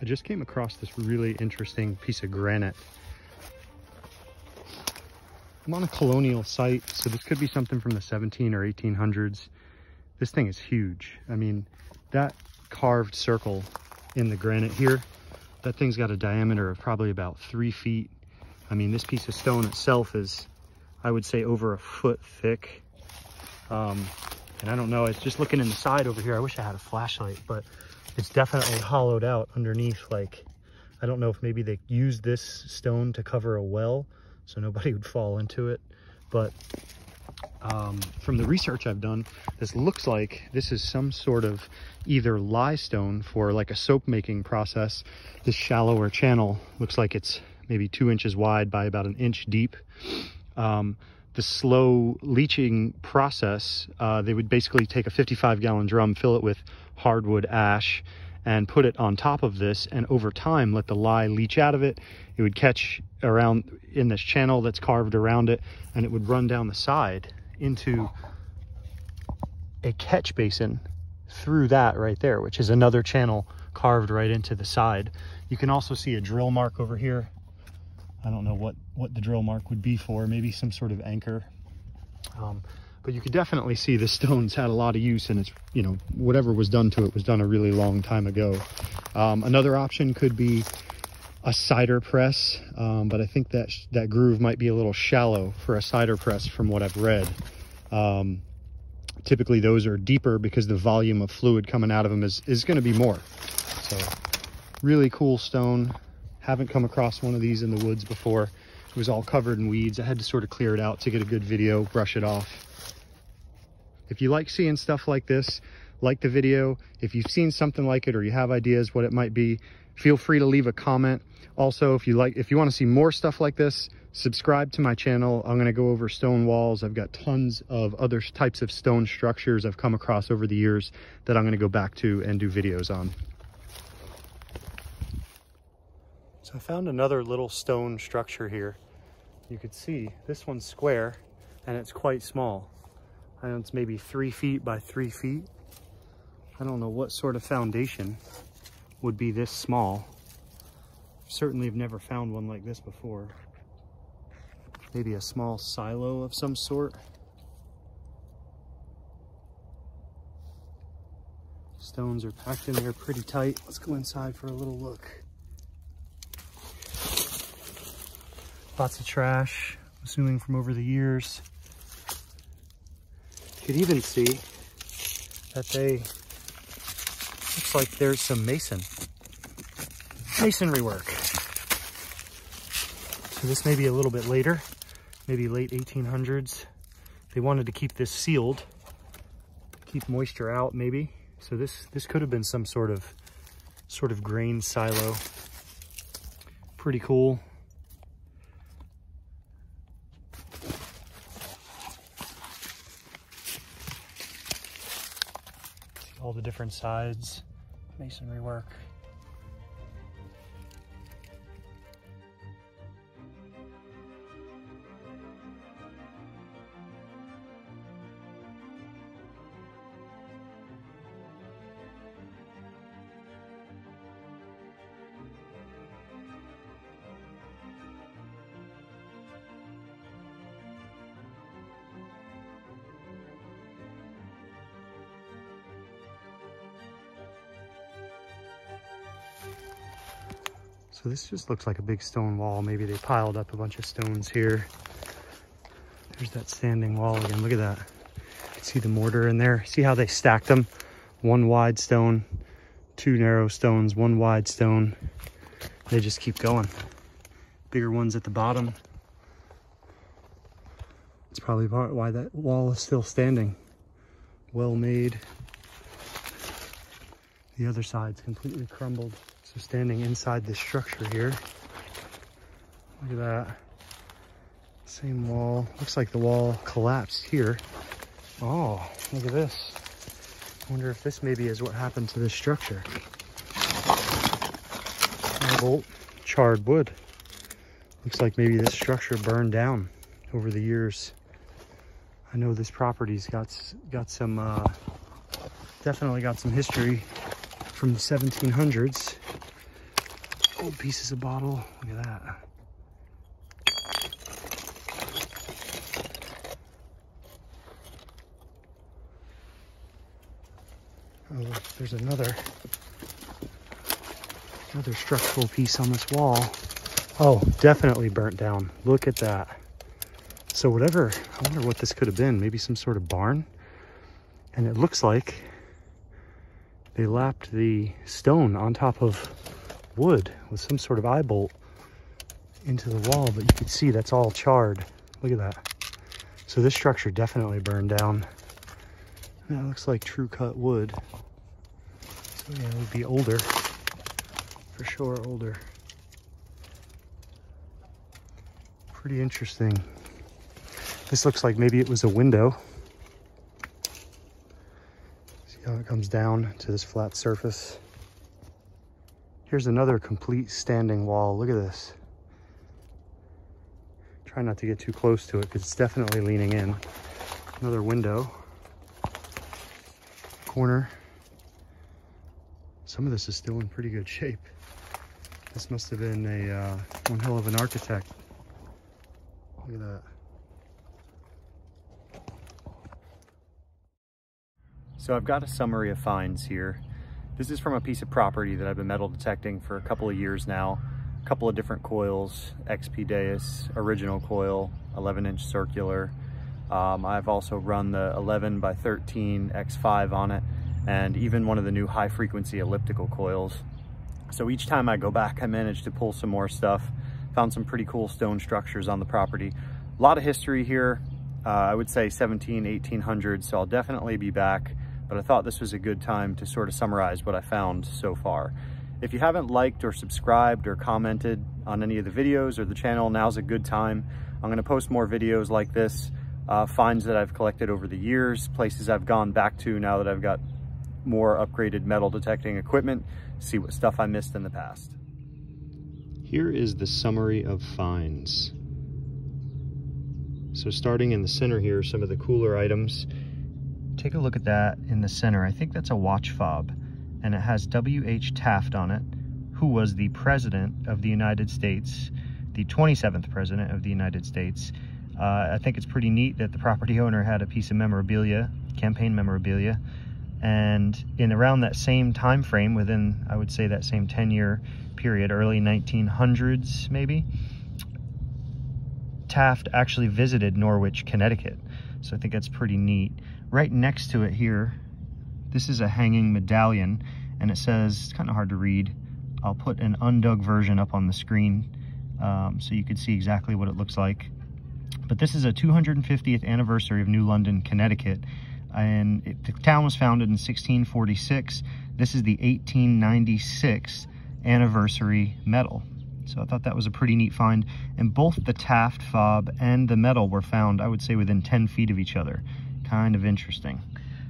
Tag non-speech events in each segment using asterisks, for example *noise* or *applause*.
I just came across this really interesting piece of granite. I'm on a colonial site, so this could be something from the 17 or 1800s. This thing is huge. I mean, that carved circle in the granite here, that thing's got a diameter of probably about three feet. I mean, this piece of stone itself is, I would say, over a foot thick. Um, and I don't know, it's just looking in the side over here. I wish I had a flashlight, but it's definitely hollowed out underneath. Like, I don't know if maybe they used this stone to cover a well so nobody *laughs* would fall into it. But um, from the research I've done, this looks like this is some sort of either limestone for like a soap making process. This shallower channel looks like it's maybe two inches wide by about an inch deep. Um, the slow leaching process, uh, they would basically take a 55 gallon drum, fill it with hardwood ash, and put it on top of this and over time let the lye leach out of it. It would catch around in this channel that's carved around it and it would run down the side into a catch basin through that right there which is another channel carved right into the side. You can also see a drill mark over here i don't know what what the drill mark would be for maybe some sort of anchor. Um, but you could definitely see the stones had a lot of use and it's you know whatever was done to it was done a really long time ago. Um, another option could be a cider press um, but i think that that groove might be a little shallow for a cider press from what i've read. Um, typically those are deeper because the volume of fluid coming out of them is is going to be more. So really cool stone haven't come across one of these in the woods before it was all covered in weeds i had to sort of clear it out to get a good video brush it off if you like seeing stuff like this, like the video. If you've seen something like it or you have ideas what it might be, feel free to leave a comment. Also, if you like, if you want to see more stuff like this, subscribe to my channel. I'm going to go over stone walls. I've got tons of other types of stone structures I've come across over the years that I'm going to go back to and do videos on. So I found another little stone structure here. You could see this one's square and it's quite small. And it's maybe three feet by three feet. I don't know what sort of foundation would be this small. Certainly have never found one like this before. Maybe a small silo of some sort. Stones are packed in there pretty tight. Let's go inside for a little look. Lots of trash, assuming from over the years You could even see that they, looks like there's some mason, masonry work. So this may be a little bit later, maybe late 1800s. They wanted to keep this sealed, keep moisture out maybe. So this, this could have been some sort of, sort of grain silo. Pretty cool. The different sides, masonry work. So this just looks like a big stone wall. Maybe they piled up a bunch of stones here. There's that standing wall again. Look at that. You can see the mortar in there. See how they stacked them? One wide stone, two narrow stones, one wide stone. They just keep going. Bigger ones at the bottom. It's probably part why that wall is still standing. Well made. The other side's completely crumbled. So standing inside this structure here, look at that. Same wall. Looks like the wall collapsed here. Oh, look at this. I wonder if this maybe is what happened to this structure. Old charred wood. Looks like maybe this structure burned down over the years. I know this property's got got some, uh, definitely got some history from the 1700s. Old pieces of bottle. Look at that. Oh, there's another another structural piece on this wall. Oh, definitely burnt down. Look at that. So whatever, I wonder what this could have been. Maybe some sort of barn. And it looks like they lapped the stone on top of wood with some sort of eye bolt into the wall, but you can see that's all charred. Look at that. So this structure definitely burned down. That looks like true cut wood. So yeah, it would be older. For sure older. Pretty interesting. This looks like maybe it was a window. See how it comes down to this flat surface. Here's another complete standing wall. Look at this. Try not to get too close to it because it's definitely leaning in. Another window. Corner. Some of this is still in pretty good shape. This must have been a uh, one hell of an architect. Look at that. So I've got a summary of finds here. This is from a piece of property that I've been metal detecting for a couple of years now a couple of different coils, XP Deus, original coil, 11 inch circular. Um, I've also run the 11 by 13 X5 on it and even one of the new high frequency elliptical coils. So each time I go back, I manage to pull some more stuff. Found some pretty cool stone structures on the property. A lot of history here. Uh, I would say 17, 1800s, so I'll definitely be back. But I thought this was a good time to sort of summarize what I found so far. If you haven't liked or subscribed or commented on any of the videos or the channel, now's a good time. I'm gonna post more videos like this, uh, finds that I've collected over the years, places I've gone back to now that I've got more upgraded metal detecting equipment, see what stuff I missed in the past. Here is the summary of finds. So starting in the center here, some of the cooler items. Take a look at that in the center. I think that's a watch fob and it has W.H. Taft on it, who was the President of the United States, the 27th President of the United States. Uh, I think it's pretty neat that the property owner had a piece of memorabilia, campaign memorabilia, and in around that same time frame, within, I would say that same 10-year period, early 1900s maybe, Taft actually visited Norwich, Connecticut. So I think that's pretty neat. Right next to it here this is a hanging medallion and it says, it's kind of hard to read. I'll put an undug version up on the screen um, so you can see exactly what it looks like. But this is a 250th anniversary of New London, Connecticut. And it, the town was founded in 1646. This is the 1896 anniversary medal. So I thought that was a pretty neat find. And both the Taft fob and the medal were found, I would say, within 10 feet of each other. Kind of interesting.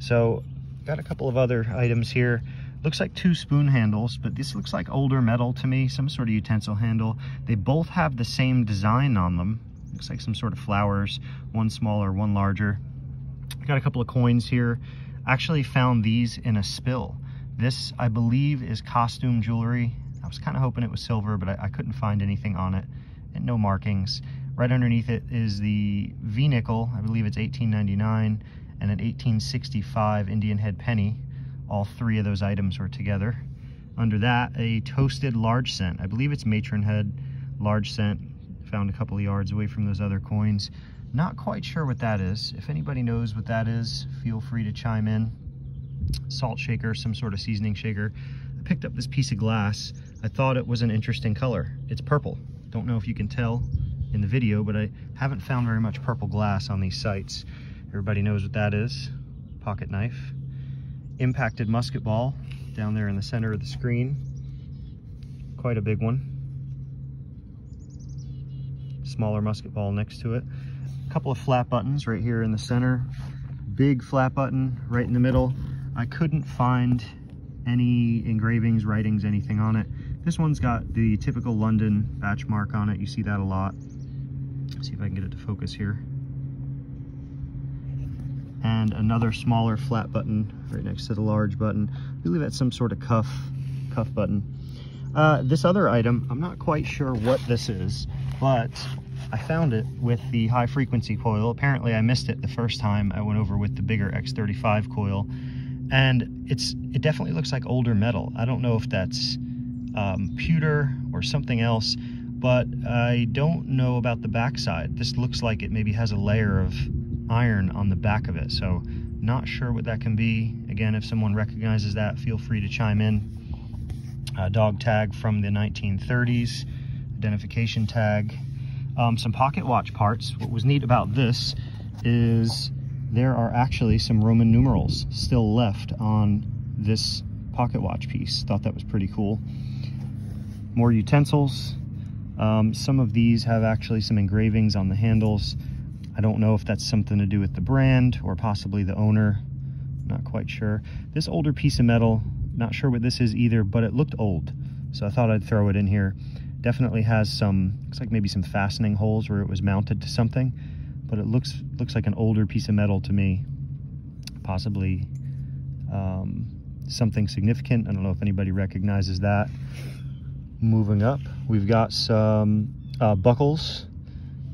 So Got a couple of other items here. Looks like two spoon handles, but this looks like older metal to me, some sort of utensil handle. They both have the same design on them. Looks like some sort of flowers, one smaller, one larger. Got a couple of coins here. Actually found these in a spill. This, I believe, is costume jewelry. Was kind of hoping it was silver, but I, I couldn't find anything on it and no markings. Right underneath it is the V-nickel. I believe it's 1899 and an 1865 Indian head penny. All three of those items were together. Under that, a toasted large cent. I believe it's matron head large cent. Found a couple of yards away from those other coins. Not quite sure what that is. If anybody knows what that is, feel free to chime in. Salt shaker, some sort of seasoning shaker. I picked up this piece of glass. I thought it was an interesting color. It's purple. Don't know if you can tell in the video, but I haven't found very much purple glass on these sites. Everybody knows what that is. Pocket knife. Impacted musket ball down there in the center of the screen. Quite a big one. Smaller musket ball next to it. A couple of flat buttons right here in the center. Big flat button right in the middle. I couldn't find any engravings, writings, anything on it. This one's got the typical London batch mark on it. You see that a lot. Let's see if I can get it to focus here and another smaller flat button right next to the large button. I believe that's some sort of cuff, cuff button. Uh, this other item, I'm not quite sure what this is, but I found it with the high frequency coil. Apparently I missed it the first time I went over with the bigger X35 coil. And it's it definitely looks like older metal. I don't know if that's um, pewter or something else, but I don't know about the backside. This looks like it maybe has a layer of iron on the back of it. So not sure what that can be. Again, if someone recognizes that, feel free to chime in. A dog tag from the 1930s, identification tag. Um, some pocket watch parts. What was neat about this is there are actually some Roman numerals still left on this pocket watch piece. Thought that was pretty cool. More utensils. Um, some of these have actually some engravings on the handles. I don't know if that's something to do with the brand or possibly the owner. Not quite sure. This older piece of metal, not sure what this is either, but it looked old. So I thought I'd throw it in here. Definitely has some, looks like maybe some fastening holes where it was mounted to something, but it looks looks like an older piece of metal to me. Possibly um, something significant. I don't know if anybody recognizes that. Moving up, we've got some uh, buckles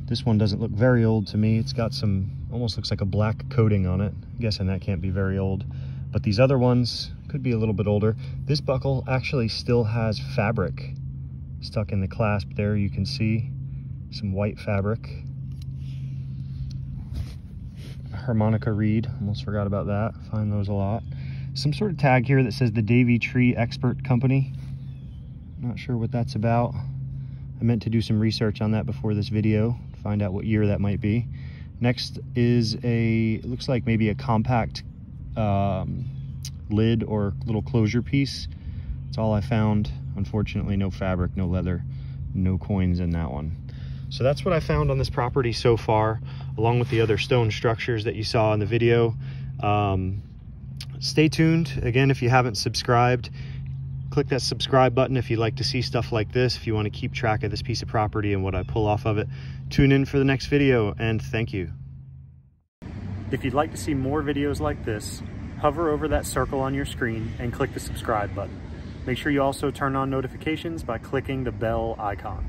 this one doesn't look very old to me. It's got some, almost looks like a black coating on it. I'm guessing that can't be very old. But these other ones could be a little bit older. This buckle actually still has fabric stuck in the clasp there. You can see some white fabric. Harmonica reed, almost forgot about that. Find those a lot. Some sort of tag here that says the Davey Tree Expert Company. Not sure what that's about. I meant to do some research on that before this video find out what year that might be. Next is a, looks like maybe a compact um, lid or little closure piece. That's all I found. Unfortunately, no fabric, no leather, no coins in that one. So that's what I found on this property so far, along with the other stone structures that you saw in the video. Um, stay tuned. Again, if you haven't subscribed, click that subscribe button if you'd like to see stuff like this, if you want to keep track of this piece of property and what I pull off of it. Tune in for the next video and thank you. If you'd like to see more videos like this, hover over that circle on your screen and click the subscribe button. Make sure you also turn on notifications by clicking the bell icon.